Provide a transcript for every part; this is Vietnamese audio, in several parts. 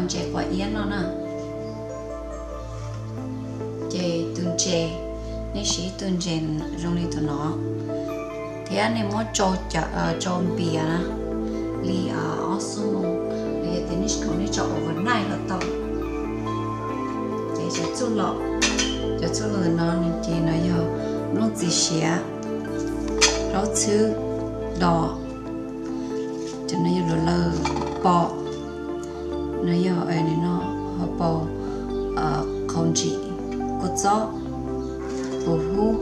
cho nên chè quả yến nó nè chè tuần chè nên sĩ tuần chè rong đi tụi nó. Thế anh em mới cho ờ, cho cho bia nè li à awesome sung li thì nên không nên cho overnight là tao chè chè chú lọ. Chè chú lọ nó nên chè nó giờ nó chỉ xía rau chứ đỏ cho nó giờ lơ, bò nó giờ ai này nó họ bỏ ờ không chỉ có gió bù hú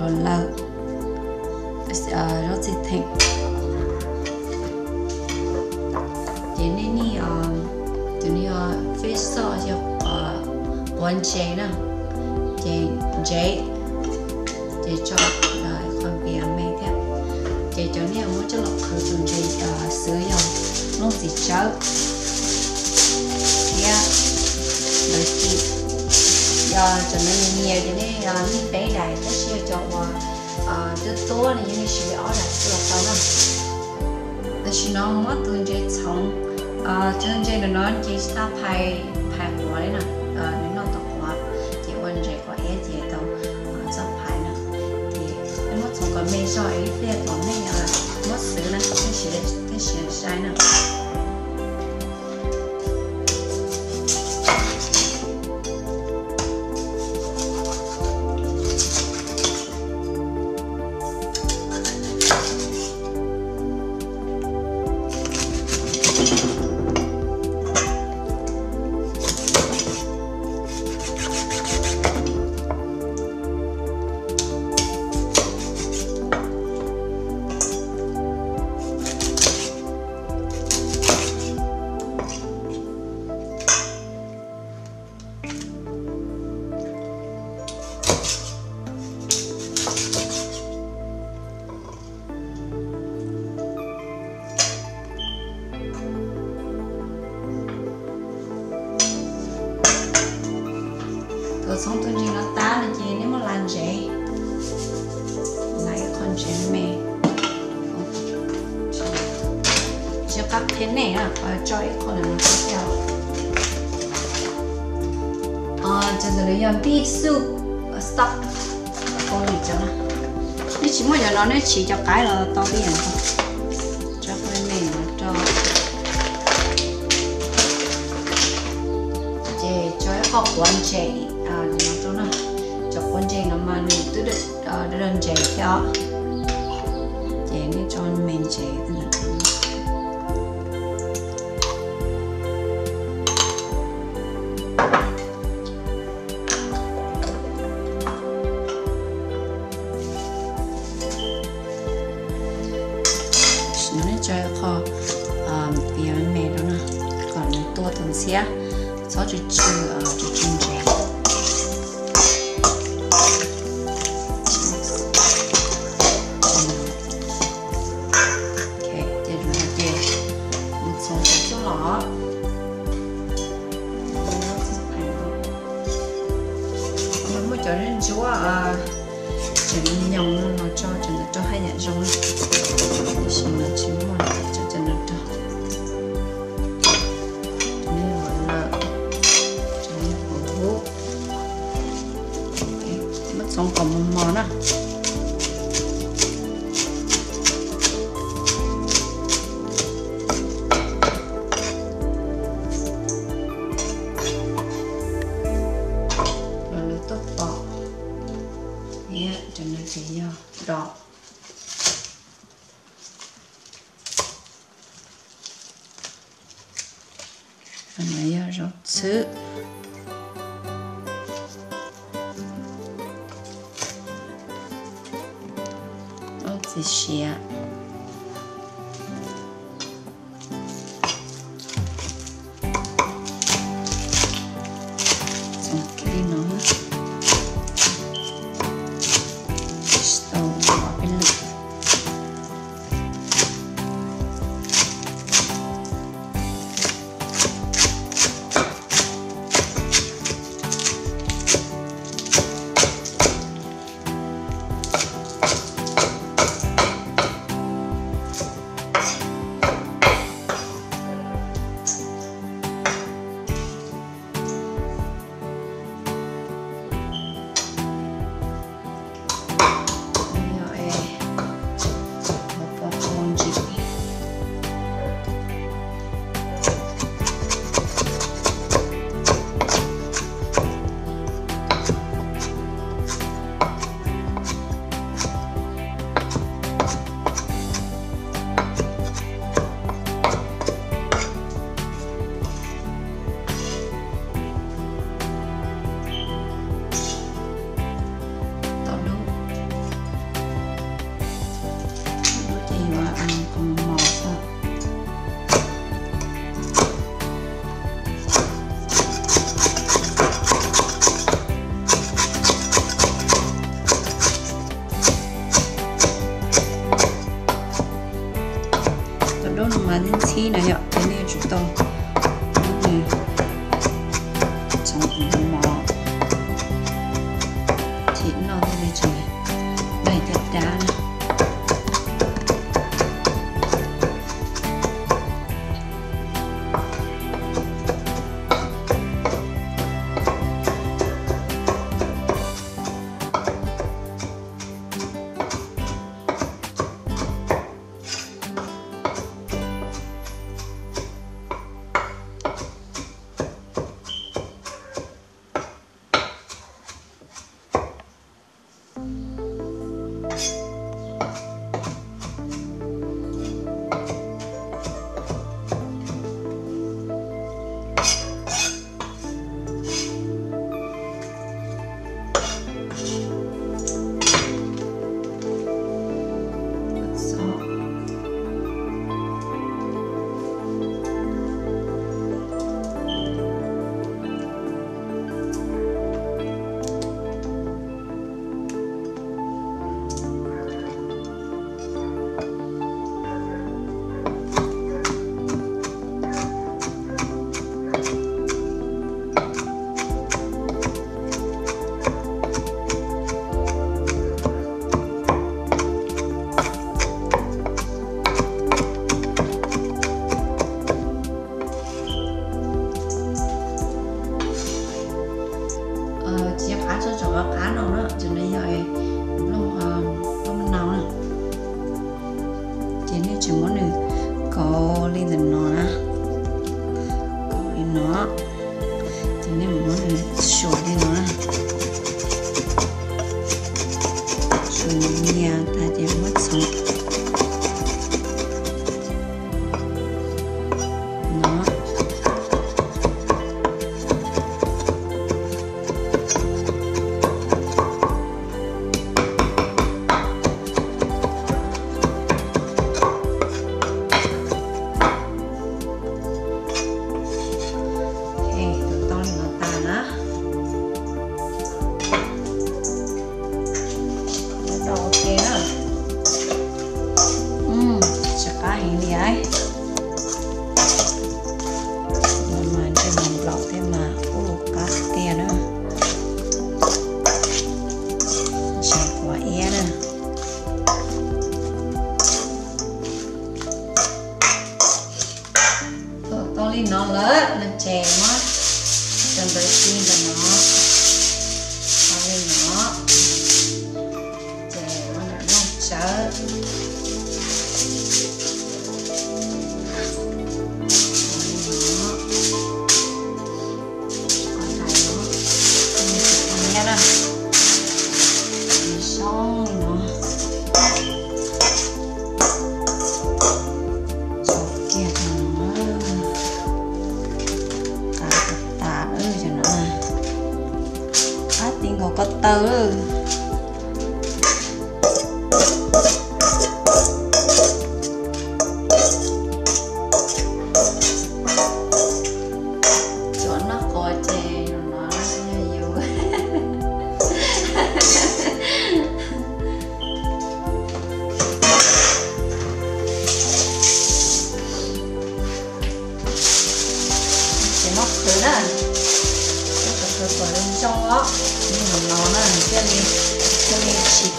rồi lâu ờ nó chỉ thịnh thế nên ni ờ thế nên ờ phía sau cho ờ quan chế nè chế chế chế cho rồi còn bia mẹ thế chế cho nên muốn cho lọc khử trùng chế ờ sử non si chal ya nói chi ya cho nên nhiều cho nên là mình bé đại tất siêu cho mà à, à tất tố này, những sự ở lại tức là sao đó tất nhiên nó mất tuần chơi sống à tuần chơi là nó chỉ ta phải phải quá đấy nè. À nếu nó tập quá, thì quan chơi có hết thì đâu à, sắp phải nè. Thì nó còn mấy giờ ấy thì còn mấy 鞋的鞋晒呢。À cho nên là stop. Con gì cho nó. Chỉ muốn cho nó nó chỉ cho cái là tao biết thôi. Cho cái này cho à, cho học quan chế à nó cho nó cho quan chế nó mà nó tự được đơn cho. Chế này cho mình chế chơi kho. À bia mẹ đó nè. Còn tua tuần xía sau chú chú à chú chú assistia. No, derecho. Yeah.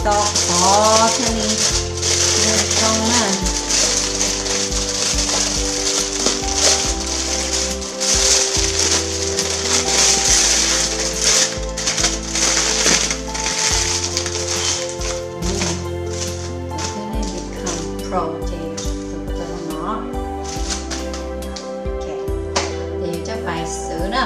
tok potani ngitongan protein ถูกต้องเนาะโอเคเดี๋ยวจะไปซื้อนะ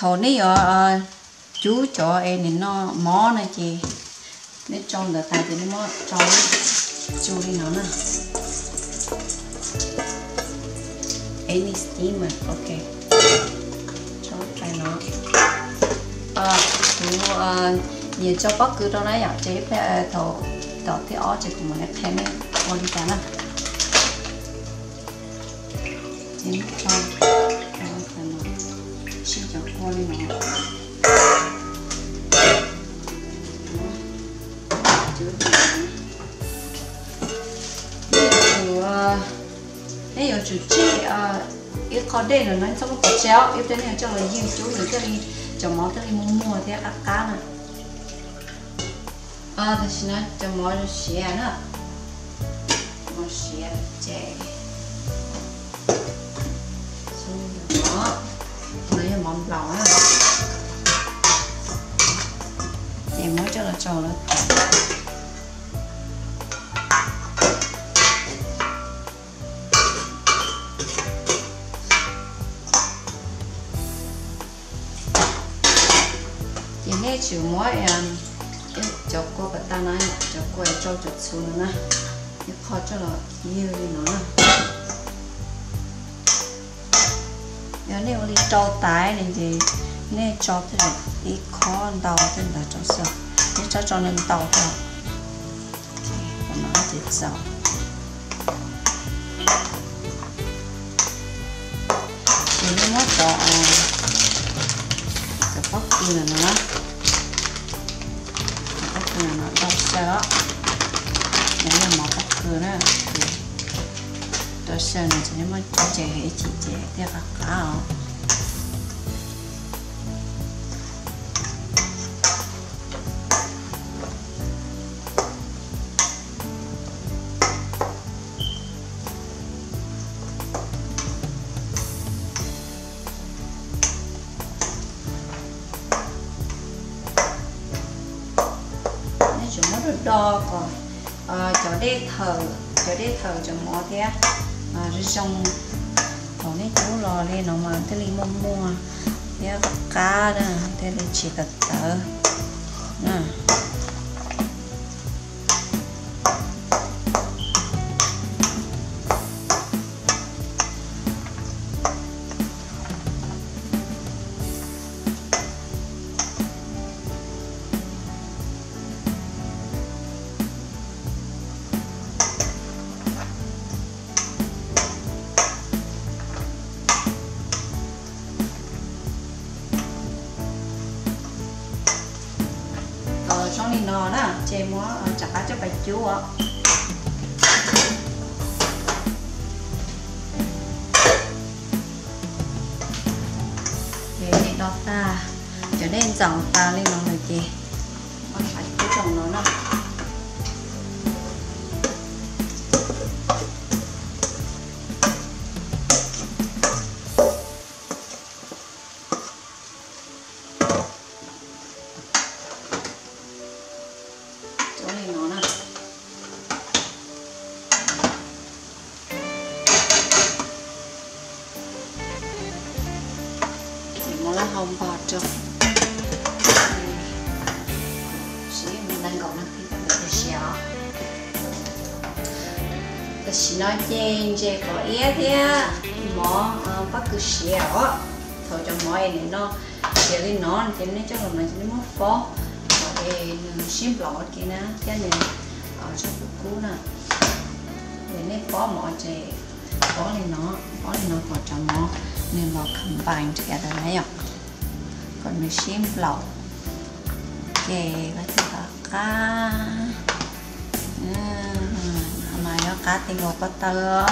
thầu nấy ở chú cho em nên nó mó này chị nên trong người ta thì nó mó cho chú đi nó nè any steamer, ok. Cho cái nó. À chú ờ, nhiều cho bất cứ đâu đấy ạ. Chế phải thầu thầu thì ở chỉ cùng một nét thêm con đi cả nè cho cho con nó nếu chủ chi à ít khó đây là nó trong cái chéo ít thế này cho là yêu chú nữa cái đi cho máu cái đi mua mua thế ăn cá nè à thì nó cho máu xé nữa máu xé chế món lẩu á thì mới cho nó trầu lên thì nghe chịu mỗi em à, cho cô bà ta nói cho cô cho cho xuống nữa nè. Kho cho là nhiều đi nữa nếu nếu đi cho tái này thì nên cho thì đi khó đầu thì là cho sợ nếu cho cho nên đầu thôi còn nó thì sao nó mất bỏ cái bắp kia là nó bắp kia là nó đọc sợ nếu là mỏ bắp kia đó thì tôi sợ là chỉ chế chế chúng nó được đo còn cho để thờ cho để thờ cho mỏ thế à rồi xong còn cái chú lò lên nó mà cái li mua. Mua cá đó, thế là chỉ cần tờ. Chế mua chắc múa cho bạch chú ạ. Để này đọc ta, cho nên dòng ta lên nó rồi chị con phải cái dòng nó nào. Nên chế có ý thế mỏ bắt cứ xéo thôi cho mỏ này nó xéo đi nó thì nó cho là mình sẽ mất phó để xiêm lọt kia nè cái này ở trong củ cú nè để nên phó mọi chế phó lên nó phó lên nó còn cho mỏ nên nó combine together này ạ còn mình xiêm lọt kề cái thứ cá mà nó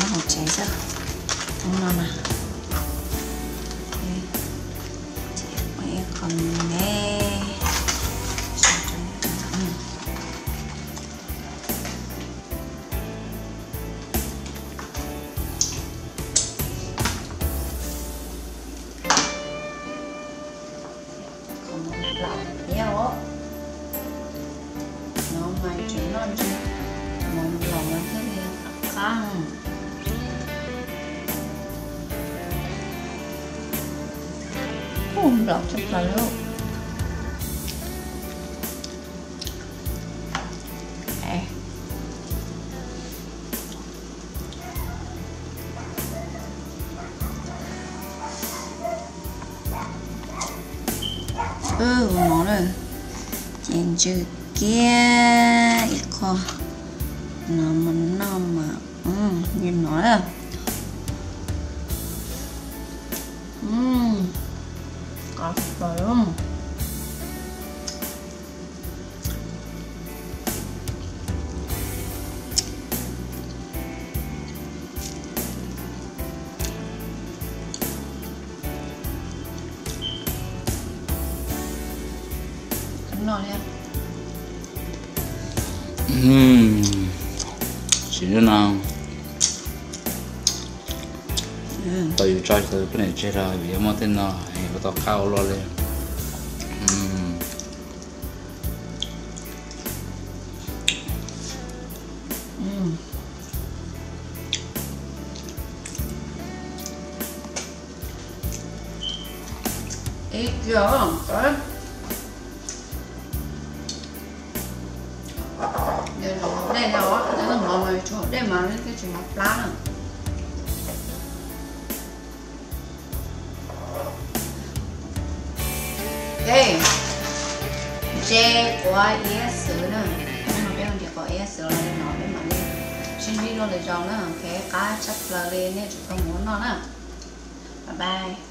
nó không cháy ra. Không nó mà chị mẹ còn nghe không đọc chắc là lúc ừ nó rồi. Chén chữ kia 이거 ngọt đấy ạ nào? Tôi cho tôi cái này chơi rồi vì em tên nó thì có tao cao lo lên Eat your own, right? Đó đây rồi chỗ để mà lên cái trường học lá nữa ok J của ES nữa. Nhưng mà bây giờ có ES là lên nói với mà lên. Xin video luôn để cho nó cái cá chắc là lên nên chúng ta muốn nó nè bye bye.